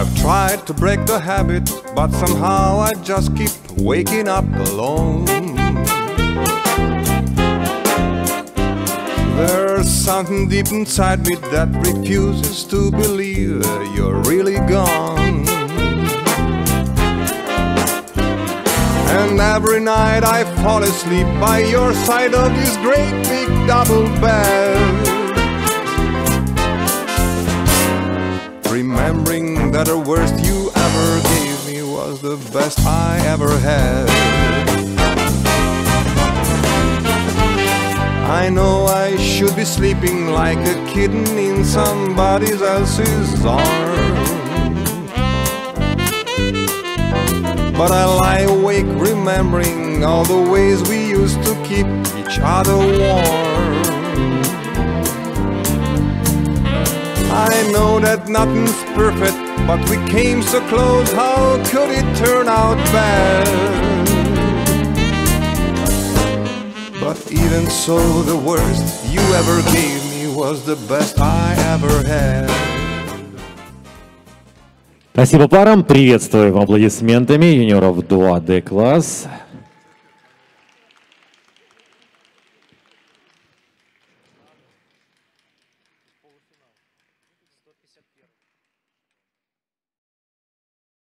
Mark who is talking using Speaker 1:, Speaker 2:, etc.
Speaker 1: I've tried to break the habit, but somehow I just keep waking up alone. There's something deep inside me that refuses to believe you're really gone. And every night I fall asleep by your side of this great big Remembering that the worst you ever gave me was the best I ever had. I know I should be sleeping like a kitten in somebody else's arms. But I lie awake remembering all the ways we used to keep each other warm. that nothing's perfect, but we came so close, how could it turn out bad? But even so, the worst you ever gave me was the best I ever had.
Speaker 2: Спасибо парам, приветствуем аплодисментами юниоров 2D класс. disappearing.